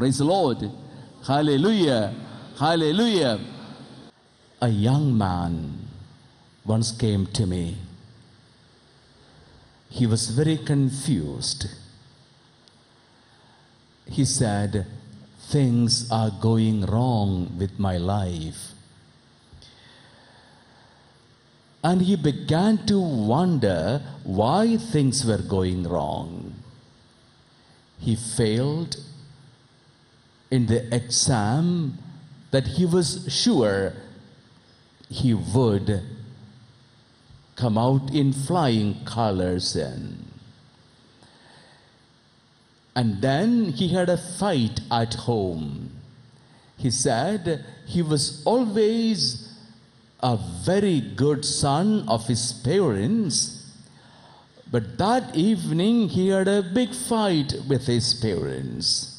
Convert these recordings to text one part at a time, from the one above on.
Praise the Lord. Hallelujah. Hallelujah. A young man once came to me. He was very confused. He said, Things are going wrong with my life. And he began to wonder why things were going wrong. He failed in the exam that he was sure he would come out in flying colors in. And then he had a fight at home. He said he was always a very good son of his parents, but that evening he had a big fight with his parents.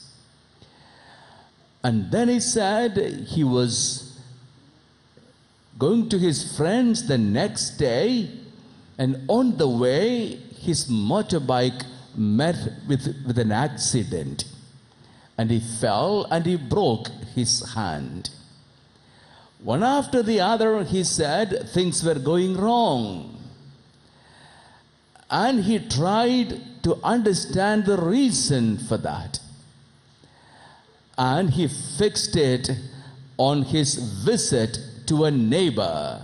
And then he said he was going to his friends the next day, and on the way, his motorbike met with, with an accident. And he fell and he broke his hand. One after the other, he said things were going wrong. And he tried to understand the reason for that. And he fixed it on his visit to a neighbor.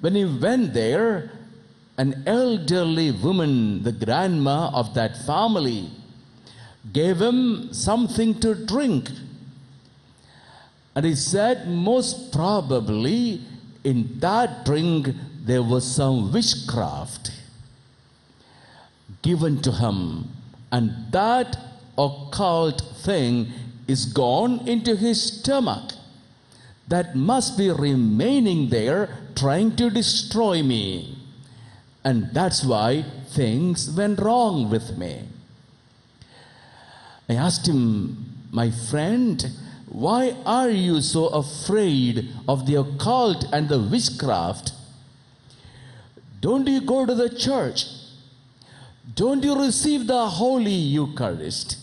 When he went there, an elderly woman, the grandma of that family, gave him something to drink. And he said, most probably in that drink there was some witchcraft given to him, and that occult thing is gone into his stomach. That must be remaining there trying to destroy me. And that's why things went wrong with me. I asked him, My friend, why are you so afraid of the occult and the witchcraft? Don't you go to the church? Don't you receive the Holy Eucharist?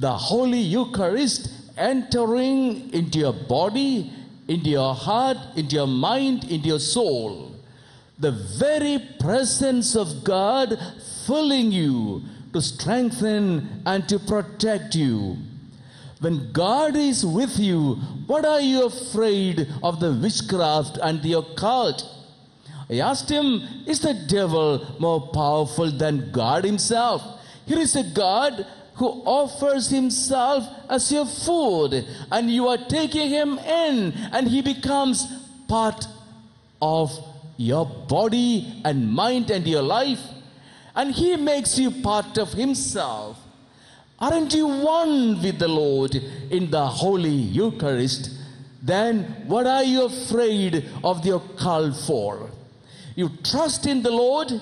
The Holy Eucharist entering into your body, into your heart, into your mind, into your soul. The very presence of God filling you to strengthen and to protect you. When God is with you, what are you afraid of the witchcraft and the occult? I asked him, Is the devil more powerful than God himself? Here is a God who offers himself as your food, and you are taking him in, and he becomes part of your body and mind and your life, and he makes you part of himself. Aren't you one with the Lord in the Holy Eucharist? Then what are you afraid of the occult for? You trust in the Lord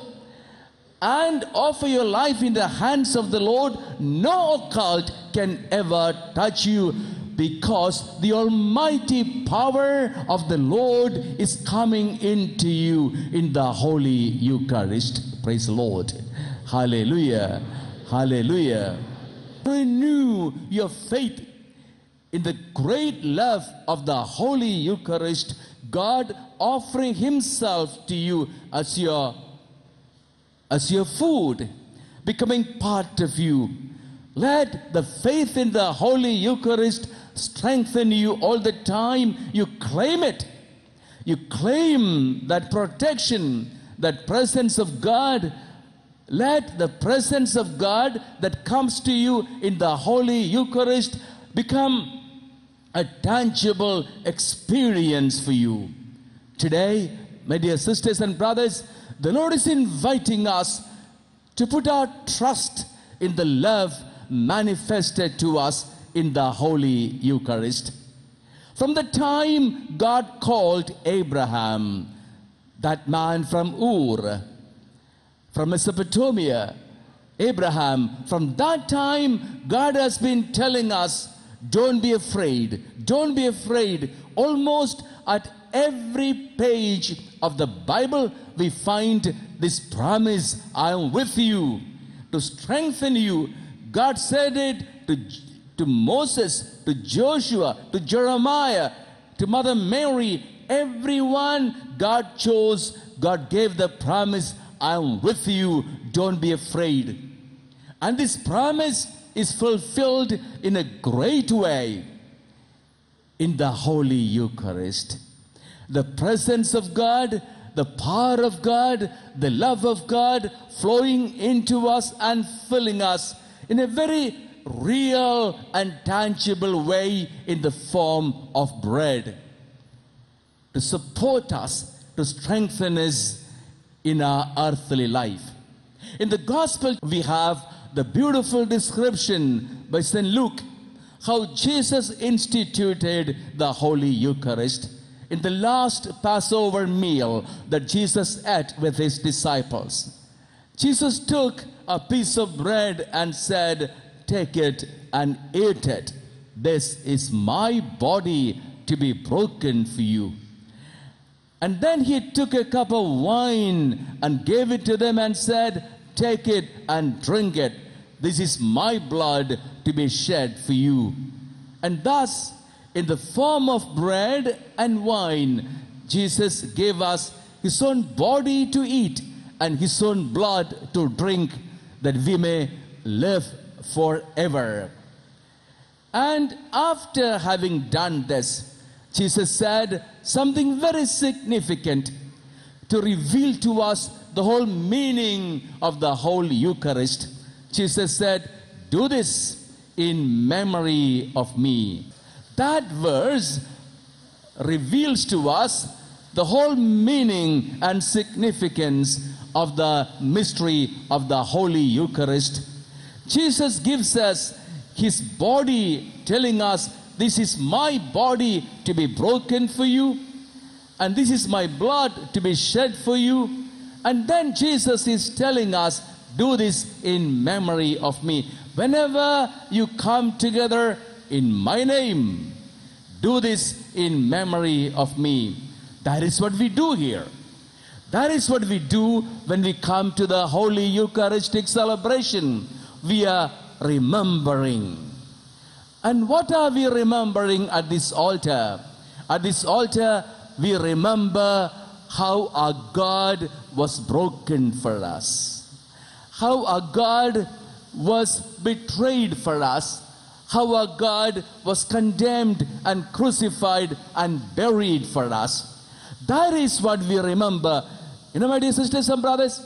and offer your life in the hands of the Lord, no occult can ever touch you because the almighty power of the Lord is coming into you in the Holy Eucharist. Praise the Lord. Hallelujah. Hallelujah. Renew your faith in the great love of the Holy Eucharist, God offering Himself to you as your as your food, becoming part of you. Let the faith in the Holy Eucharist strengthen you all the time. You claim it. You claim that protection, that presence of God. Let the presence of God that comes to you in the Holy Eucharist become a tangible experience for you. Today, my dear sisters and brothers, the Lord is inviting us to put our trust in the love manifested to us in the Holy Eucharist. From the time God called Abraham, that man from Ur, from Mesopotamia, Abraham, from that time, God has been telling us, don't be afraid, don't be afraid. Almost at every page of the Bible, we find this promise I am with you to strengthen you. God said it to to Moses, to Joshua, to Jeremiah, to Mother Mary, everyone God chose, God gave the promise I am with you, don't be afraid. And this promise is fulfilled in a great way in the Holy Eucharist. The presence of God, the power of God, the love of God flowing into us and filling us in a very real and tangible way in the form of bread to support us, to strengthen us in our earthly life. In the Gospel, we have the beautiful description by St. Luke how Jesus instituted the Holy Eucharist in the last Passover meal that Jesus ate with his disciples. Jesus took a piece of bread and said, Take it and eat it. This is my body to be broken for you. And then he took a cup of wine and gave it to them and said, Take it and drink it. This is my blood to be shed for you. And thus, in the form of bread and wine, Jesus gave us his own body to eat and his own blood to drink that we may live forever. And after having done this, Jesus said something very significant to reveal to us the whole meaning of the whole Eucharist. Jesus said, Do this in memory of me. That verse reveals to us the whole meaning and significance of the mystery of the Holy Eucharist. Jesus gives us his body, telling us, This is my body to be broken for you, and this is my blood to be shed for you. And then Jesus is telling us, Do this in memory of me. Whenever you come together in my name, do this in memory of me. That is what we do here. That is what we do when we come to the Holy Eucharistic celebration. We are remembering. And what are we remembering at this altar? At this altar, we remember how our God was broken for us, how our God was betrayed for us, how our God was condemned and crucified and buried for us. That is what we remember. You know, my dear sisters and brothers,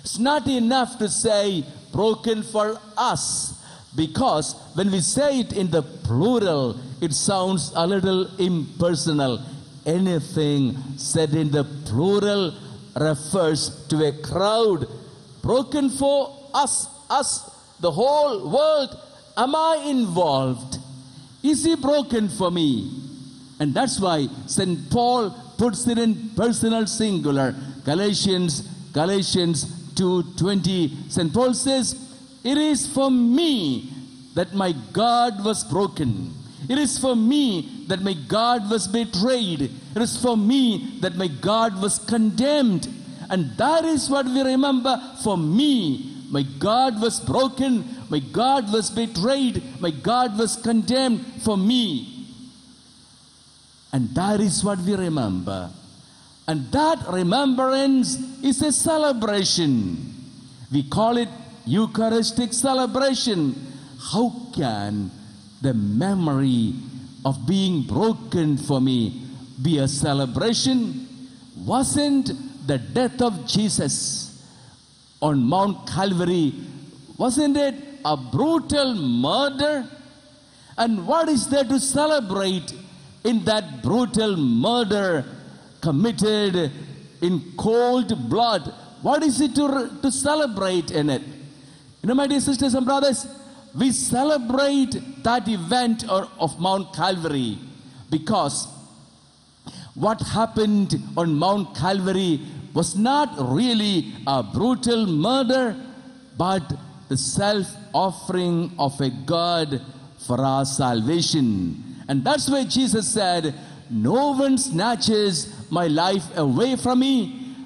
it's not enough to say broken for us because when we say it in the plural, it sounds a little impersonal. Anything said in the plural refers to a crowd broken for us, us, the whole world. Am I involved? Is he broken for me? And that's why St. Paul puts it in personal singular. Galatians, Galatians 2.20, St. Paul says, It is for me that my God was broken. It is for me that my God was betrayed. It is for me that my God was condemned. And that is what we remember for me. My God was broken. My God was betrayed. My God was condemned for me. And that is what we remember. And that remembrance is a celebration. We call it Eucharistic celebration. How can the memory of being broken for me be a celebration? Wasn't the death of Jesus on Mount Calvary, wasn't it a brutal murder? And what is there to celebrate in that brutal murder committed in cold blood? What is it to, to celebrate in it? You know, my dear sisters and brothers, we celebrate that event of Mount Calvary because what happened on Mount Calvary was not really a brutal murder, but the self offering of a God for our salvation. And that's why Jesus said, No one snatches my life away from me.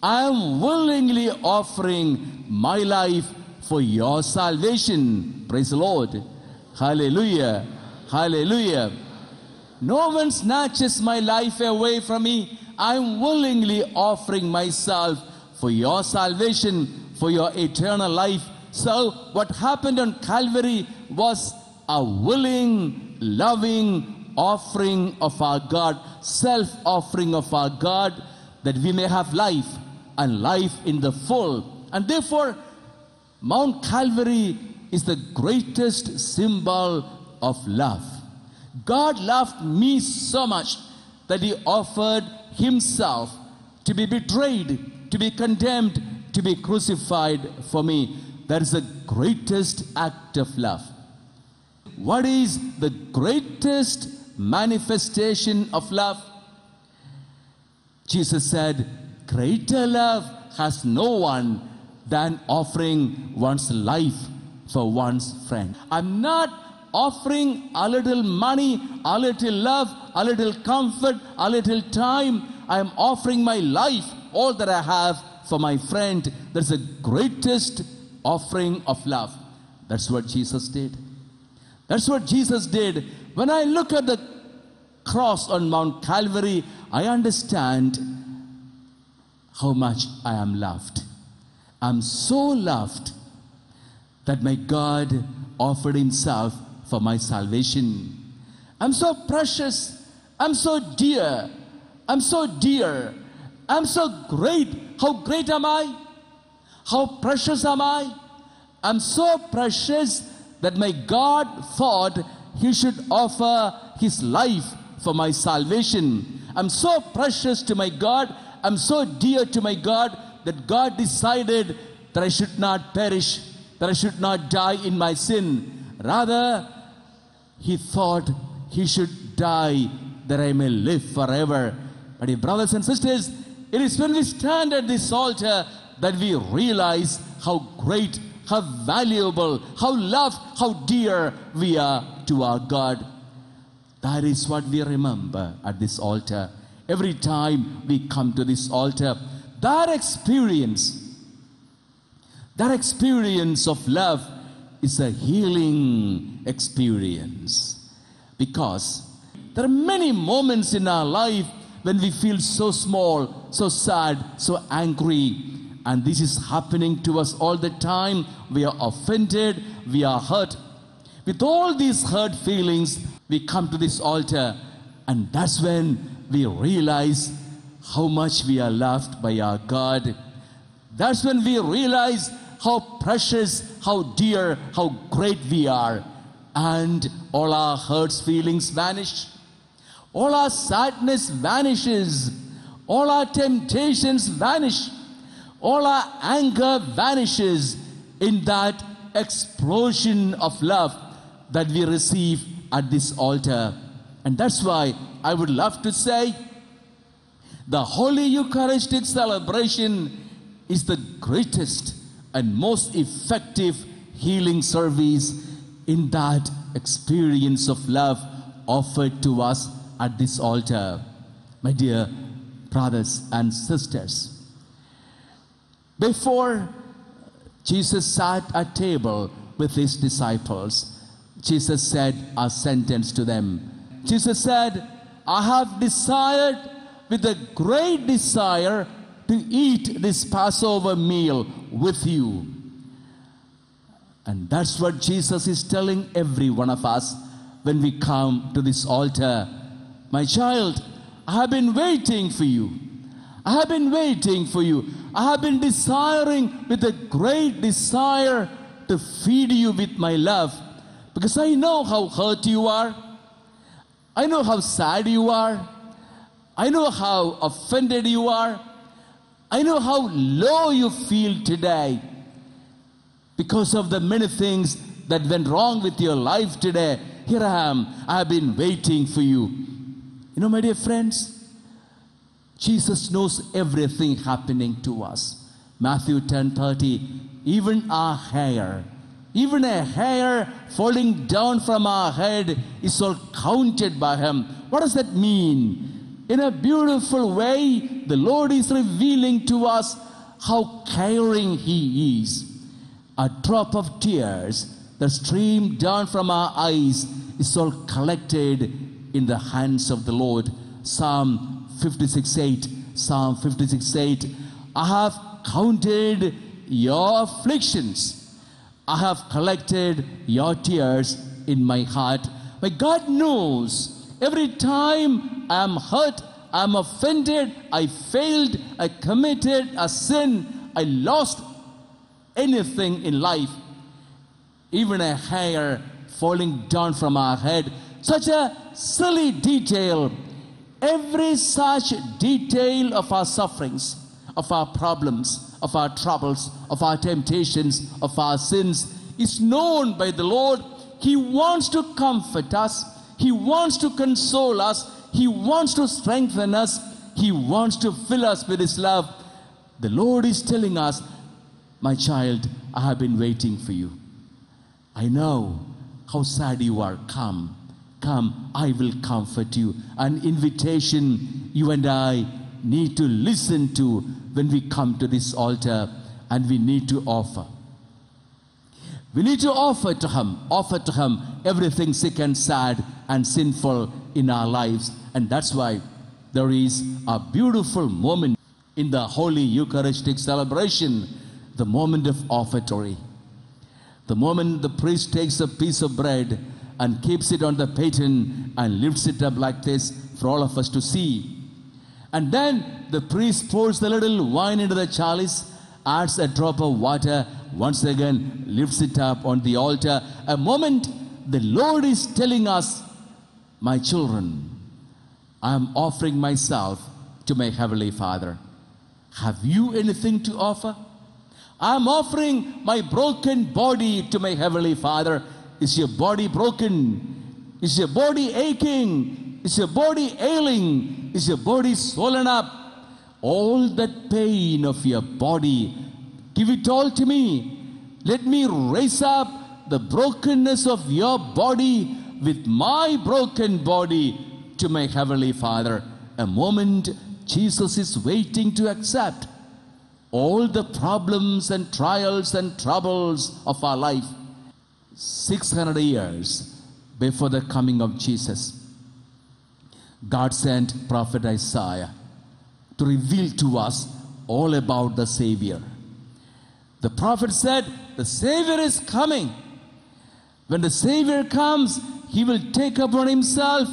I am willingly offering my life for your salvation. Praise the Lord. Hallelujah. Hallelujah. No one snatches my life away from me. I'm willingly offering myself for your salvation, for your eternal life. So, what happened on Calvary was a willing, loving offering of our God, self offering of our God, that we may have life and life in the full. And therefore, Mount Calvary is the greatest symbol of love. God loved me so much that He offered Himself to be betrayed, to be condemned, to be crucified for me. That is the greatest act of love. What is the greatest manifestation of love? Jesus said, Greater love has no one than offering one's life for one's friend. I'm not offering a little money, a little love, a little comfort, a little time. I am offering my life, all that I have for my friend. That's the greatest offering of love. That's what Jesus did. That's what Jesus did. When I look at the cross on Mount Calvary, I understand how much I am loved. I'm so loved that my God offered Himself for my salvation. I'm so precious. I'm so dear. I'm so dear. I'm so great. How great am I? How precious am I? I'm so precious that my God thought He should offer His life for my salvation. I'm so precious to my God. I'm so dear to my God that God decided that I should not perish, that I should not die in my sin. Rather, He thought He should die that I may live forever. But, brothers and sisters, it is when we stand at this altar that we realize how great, how valuable, how loved, how dear we are to our God. That is what we remember at this altar. Every time we come to this altar, that experience, that experience of love is a healing experience. Because there are many moments in our life when we feel so small, so sad, so angry. And this is happening to us all the time. We are offended, we are hurt. With all these hurt feelings, we come to this altar, and that's when we realize how much we are loved by our God. That's when we realize how precious, how dear, how great we are. And all our hurts, feelings vanish. All our sadness vanishes. All our temptations vanish. All our anger vanishes in that explosion of love that we receive at this altar. And that's why I would love to say the Holy Eucharistic celebration is the greatest and most effective healing service in that experience of love offered to us at this altar. My dear brothers and sisters, before Jesus sat at table with his disciples, Jesus said a sentence to them. Jesus said, I have desired with a great desire to eat this Passover meal with you. And that's what Jesus is telling every one of us when we come to this altar. My child, I have been waiting for you. I have been waiting for you. I have been desiring with a great desire to feed you with my love because I know how hurt you are. I know how sad you are. I know how offended you are. I know how low you feel today because of the many things that went wrong with your life today. Here I am. I have been waiting for you. You know, my dear friends, Jesus knows everything happening to us. Matthew 10 30, even our hair, even a hair falling down from our head is all counted by Him. What does that mean? In a beautiful way, the Lord is revealing to us how caring He is. A drop of tears that stream down from our eyes is all collected in the hands of the Lord. Psalm 56 8. Psalm 56 8. I have counted your afflictions. I have collected your tears in my heart. My God knows every time I am hurt, I am offended, I failed, I committed a sin, I lost anything in life, even a hair falling down from our head, such a silly detail. Every such detail of our sufferings, of our problems, of our troubles, of our temptations, of our sins is known by the Lord. He wants to comfort us, He wants to console us, He wants to strengthen us, He wants to fill us with His love. The Lord is telling us, My child, I have been waiting for you. I know how sad you are. Come, come, I will comfort you. An invitation you and I need to listen to when we come to this altar and we need to offer. We need to offer to Him, offer to Him everything sick and sad and sinful in our lives. And that's why there is a beautiful moment in the Holy Eucharistic celebration, the moment of offertory. The moment the priest takes a piece of bread and keeps it on the paten and lifts it up like this for all of us to see. And then the priest pours the little wine into the chalice, adds a drop of water, once again lifts it up on the altar. A moment the Lord is telling us, My children, I am offering myself to my Heavenly Father. Have you anything to offer? I am offering my broken body to my Heavenly Father. Is your body broken? Is your body aching? Is your body ailing? Is your body swollen up? All that pain of your body, give it all to me. Let me raise up the brokenness of your body with my broken body to my Heavenly Father. A moment Jesus is waiting to accept all the problems and trials and troubles of our life 600 years before the coming of Jesus. God sent prophet Isaiah to reveal to us all about the Savior. The prophet said, The Savior is coming. When the Savior comes, He will take upon Himself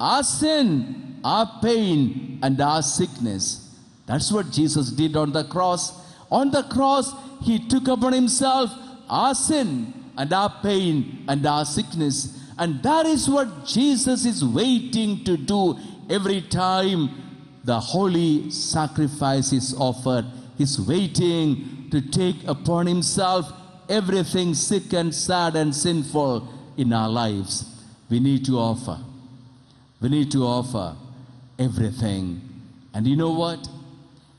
our sin, our pain, and our sickness. That's what Jesus did on the cross. On the cross, He took upon Himself our sin and our pain and our sickness. And that is what Jesus is waiting to do every time the holy sacrifice is offered. He's waiting to take upon Himself everything sick and sad and sinful in our lives. We need to offer. We need to offer everything. And you know what?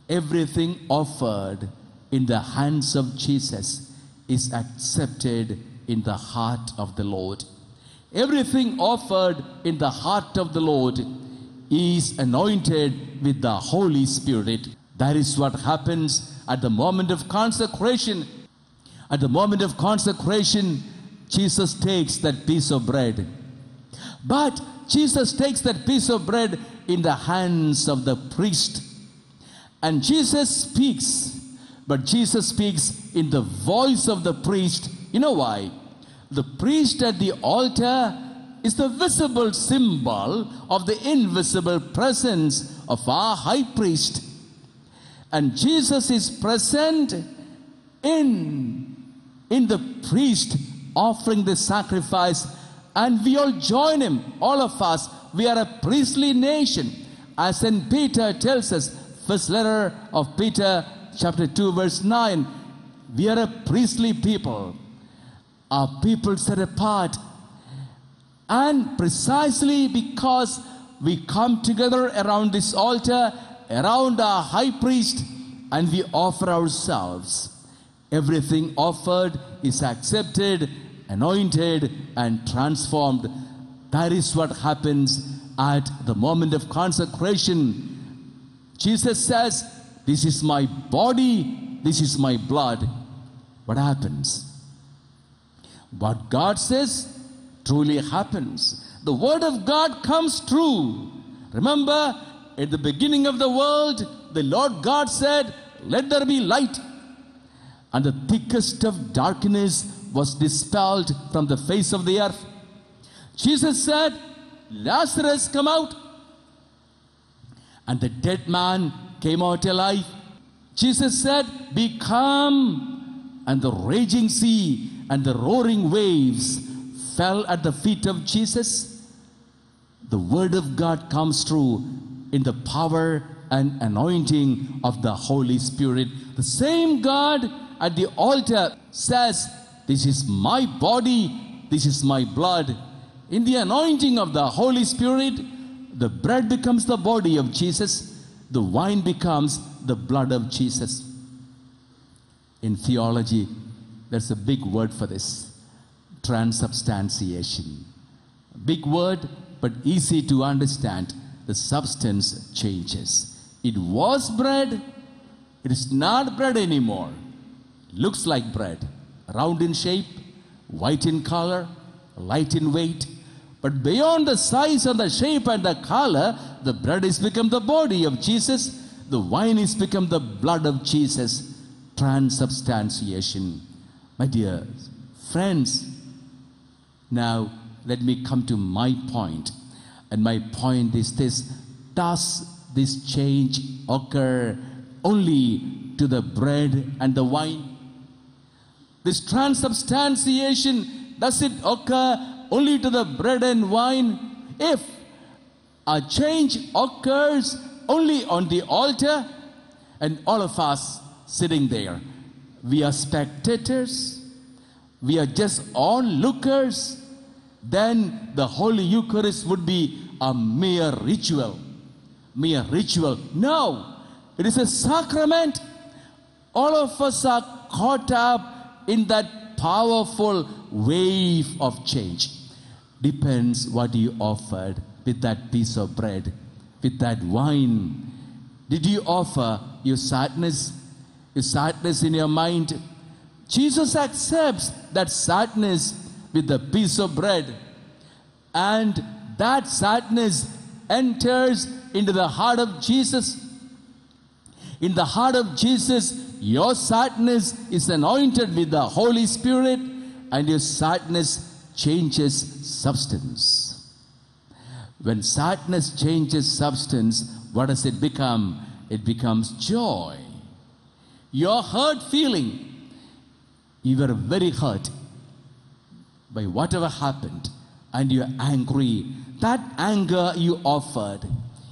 Everything offered in the hands of Jesus is accepted in the heart of the Lord. Everything offered in the heart of the Lord is anointed with the Holy Spirit. That is what happens at the moment of consecration. At the moment of consecration, Jesus takes that piece of bread. But Jesus takes that piece of bread in the hands of the priest. And Jesus speaks, but Jesus speaks in the voice of the priest. You know why? The priest at the altar is the visible symbol of the invisible presence of our high priest. And Jesus is present in, in the priest offering the sacrifice, and we all join him, all of us. We are a priestly nation. As St. Peter tells us, first letter of Peter, chapter 2, verse 9, we are a priestly people. Our people set apart. And precisely because we come together around this altar, around our high priest, and we offer ourselves. Everything offered is accepted, anointed, and transformed. That is what happens at the moment of consecration. Jesus says, This is my body, this is my blood. What happens? What God says truly happens. The word of God comes true. Remember, at the beginning of the world, the Lord God said, Let there be light. And the thickest of darkness was dispelled from the face of the earth. Jesus said, Lazarus, come out. And the dead man came out alive. Jesus said, Be calm. And the raging sea and the roaring waves fell at the feet of Jesus. The word of God comes true in the power and anointing of the Holy Spirit. The same God at the altar says, This is my body, this is my blood. In the anointing of the Holy Spirit, the bread becomes the body of Jesus, the wine becomes the blood of Jesus. In theology, there's a big word for this transubstantiation. Big word, but easy to understand. The substance changes. It was bread, it is not bread anymore. Looks like bread, round in shape, white in color, light in weight. But beyond the size and the shape and the color, the bread is become the body of Jesus, the wine is become the blood of Jesus. Transubstantiation. My dear friends, now let me come to my point. And my point is this Does this change occur only to the bread and the wine? This transubstantiation, does it occur only to the bread and wine? If a change occurs only on the altar, and all of us sitting there, we are spectators, we are just onlookers, then the Holy Eucharist would be a mere ritual. Mere ritual. No, it is a sacrament. All of us are caught up in that powerful wave of change. Depends what you offered with that piece of bread, with that wine. Did you offer your sadness, your sadness in your mind? Jesus accepts that sadness with the piece of bread. And that sadness enters into the heart of Jesus. In the heart of Jesus, your sadness is anointed with the Holy Spirit, and your sadness changes substance. When sadness changes substance, what does it become? It becomes joy. Your hurt feeling, you were very hurt by whatever happened, and you're angry. That anger you offered,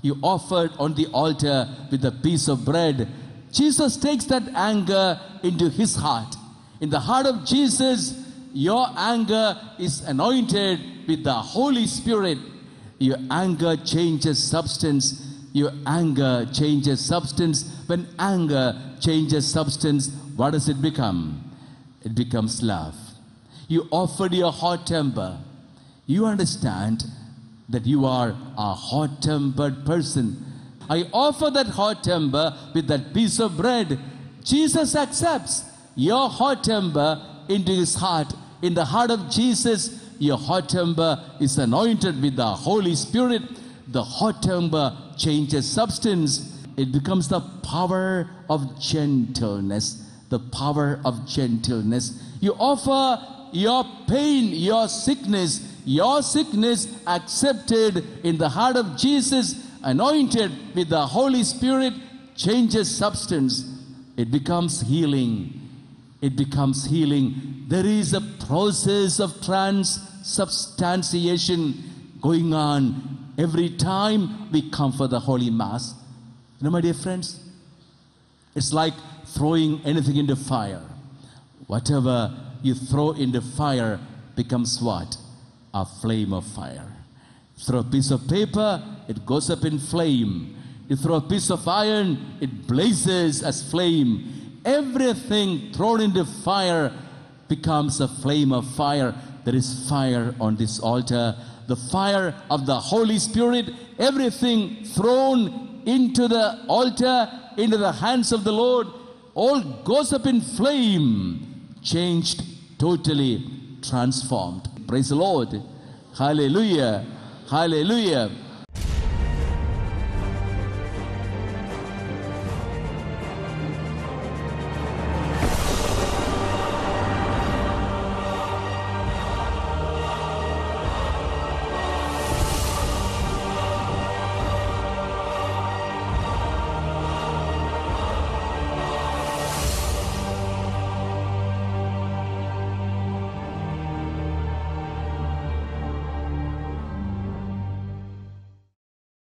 you offered on the altar with a piece of bread. Jesus takes that anger into his heart. In the heart of Jesus, your anger is anointed with the Holy Spirit. Your anger changes substance. Your anger changes substance. When anger changes substance, what does it become? It becomes love. You offered your hot temper. You understand that you are a hot tempered person. I offer that hot temper with that piece of bread. Jesus accepts your hot temper into his heart. In the heart of Jesus, your hot temper is anointed with the Holy Spirit. The hot temper changes substance. It becomes the power of gentleness. The power of gentleness. You offer your pain, your sickness, your sickness accepted in the heart of Jesus, anointed with the Holy Spirit, changes substance. It becomes healing. It becomes healing. There is a process of transubstantiation going on every time we come for the Holy Mass. You know, my dear friends, it's like throwing anything into fire. Whatever you throw in the fire becomes what? A flame of fire. Throw a piece of paper, it goes up in flame. You throw a piece of iron, it blazes as flame. Everything thrown into fire becomes a flame of fire. There is fire on this altar. The fire of the Holy Spirit, everything thrown into the altar, into the hands of the Lord, all goes up in flame, changed totally transformed. Praise the Lord. Hallelujah. Hallelujah.